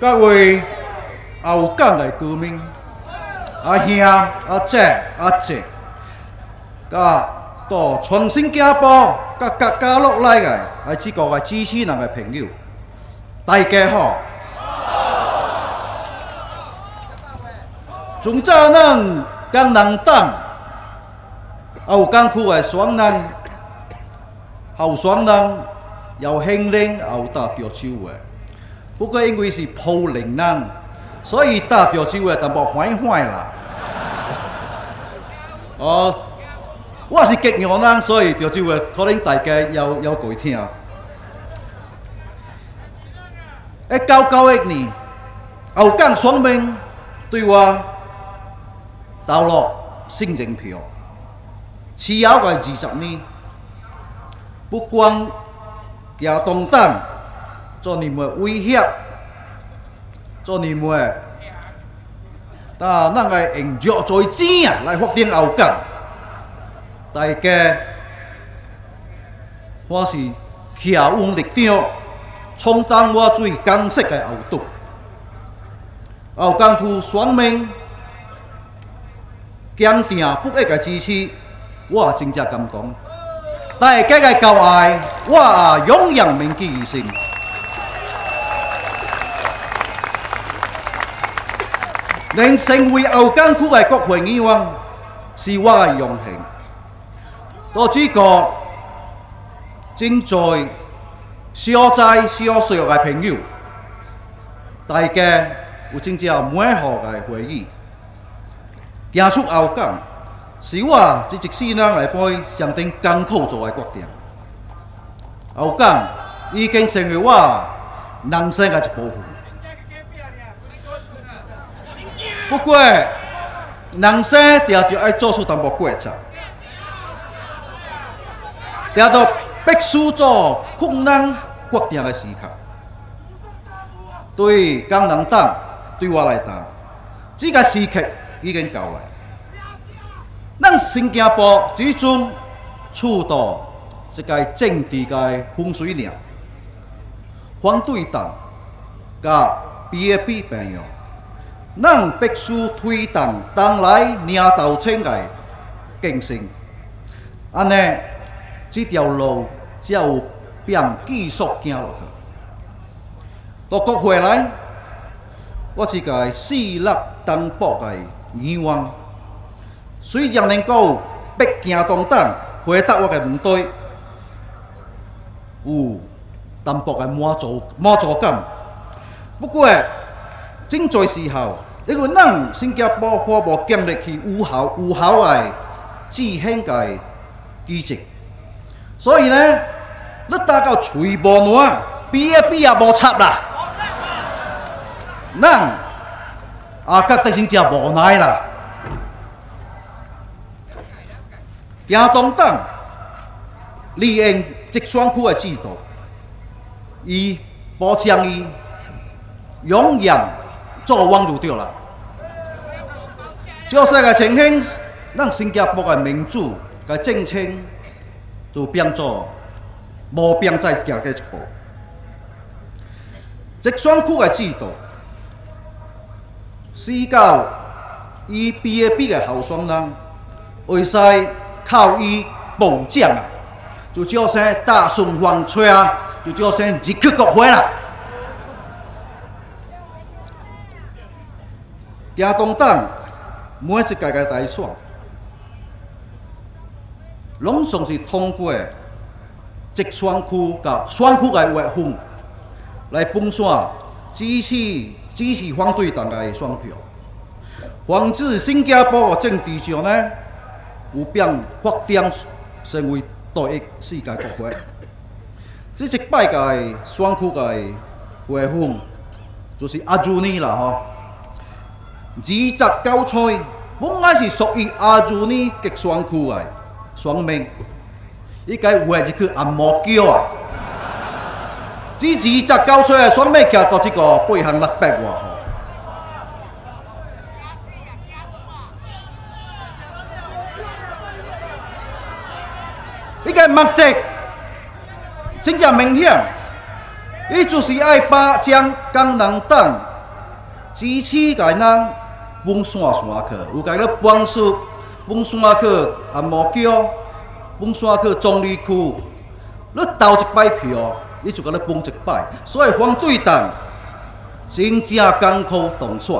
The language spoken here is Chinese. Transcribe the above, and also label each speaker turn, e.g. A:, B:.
A: 各位后港的居民，阿兄、阿姐、阿姐，甲到全新加坡、甲甲加落来的，还几个个支持人的朋友，大家好。从早咱江南党后港区的选人、候选人，有兴领有打标手的。不过因为是普林人，所以打标手的淡薄坏坏啦。哦，我是激牛人，所以标手的可能大家要要过听。一九九一年，后港选民对我投了信任票，持有个二十年，不光行动党。做你们威胁，做你们，但咱个用脚在钱来发展后港，大家我是徛稳立场，充当我最刚色的后盾。后港区选民坚定不移的支持，我真正感动。大家的厚爱，我也永远铭记于心。能成为后港区的国会议员，是我的荣幸。多几个正在小在小小的朋友，大家有真正美好的回忆。走出后港，是我这一世人来背上顶艰苦做的决定。后港已经成为我人生的一部分。不过，人生定着爱做出淡薄过程，定着必须做困难决定的时刻。对工人党，对我来讲，这个时刻已经到了。咱新加坡始终处到这个政治的风水岭，反对党甲 BAP 朋友。咱必须推动党内领导层的竞争，安尼这条路才有变继续行落去。到国会来，我是个四力单薄的议员，虽然能够北京东党回答我的问题，有单薄的满足满足感，不过。正在时候，因为咱新加坡发布建立起有效有效的制宪嘅机制，所以呢，你打到嘴无烂，比也比也无插啦。咱啊，觉得真正无奈啦。行动党利用直选区的制度，以保障伊永远。做王就对了。就是个情形，咱新加坡的民主个政策就变做无变再行嘅一步。直选区的制度，是到以 B A B 的候选人，为使靠伊保障啊，就叫声大顺风吹啊，就叫声入去国会啦。行动党每一届个大选，拢总是通过直选区甲选区个划分来分散支持支持反对党个选票，防止新加坡政治上呢有变发展成为第一世界国家。这一摆个选区个划分就是阿朱尼啦吼。二十九岁本来是属于阿朱尼集选区的选民，伊该话一句阿摩叫啊！这二十九岁的选民徛到这个八行六百外吼，伊个目的真正明显，伊就是爱把将江南党。支持个人蹦山山去，有个咧帮助往山去啊摩桥，往山去中立区，你投一摆票，你就甲咧帮一摆，所以反对党真正艰苦当选。